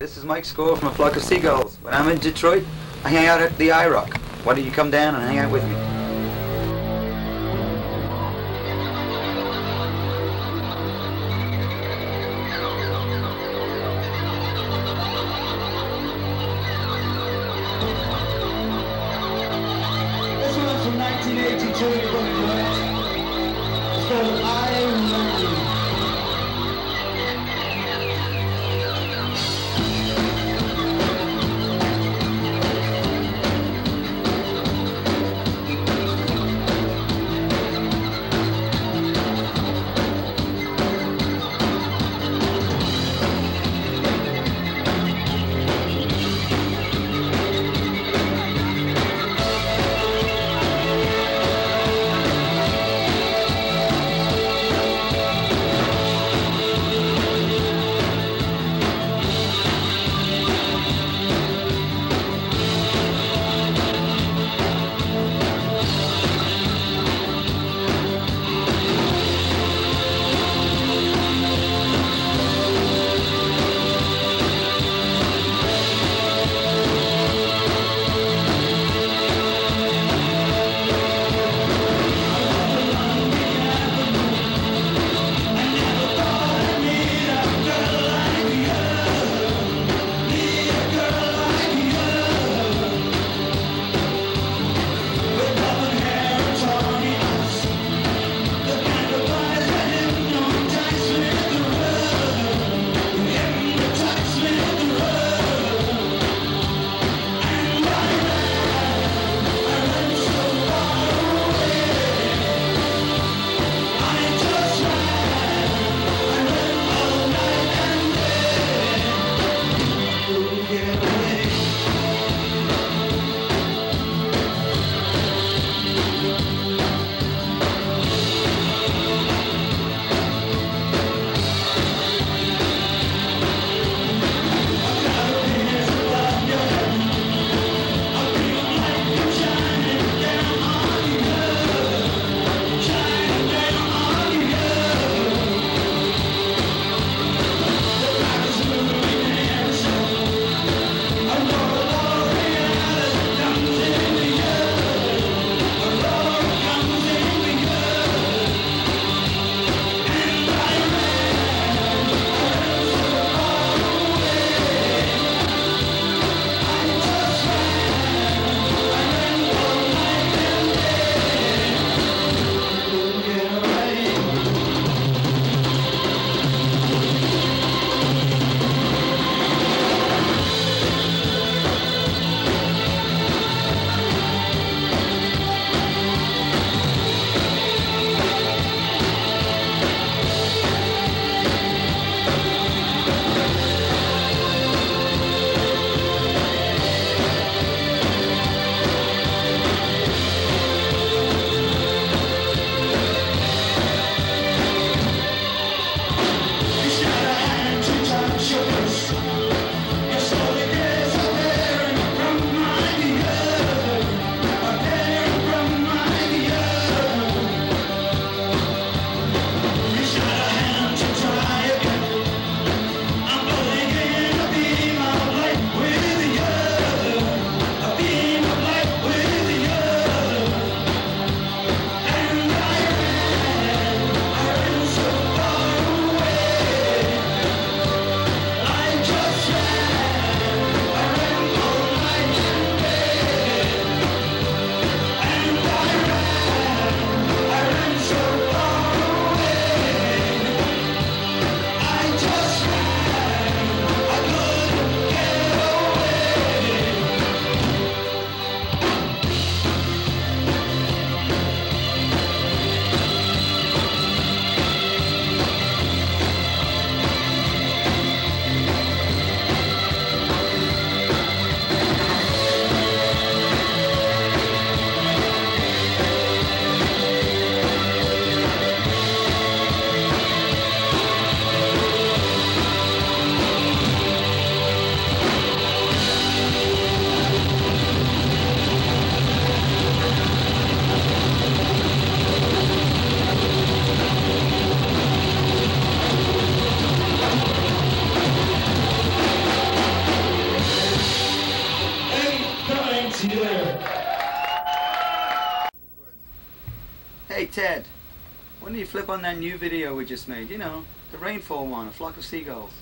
This is Mike Score from A Flock of Seagulls. When I'm in Detroit, I hang out at the IROCK. Why don't you come down and hang out with me? This one's from 1982 Ted, when do you flip on that new video we just made? You know, the rainfall one, a flock of seagulls.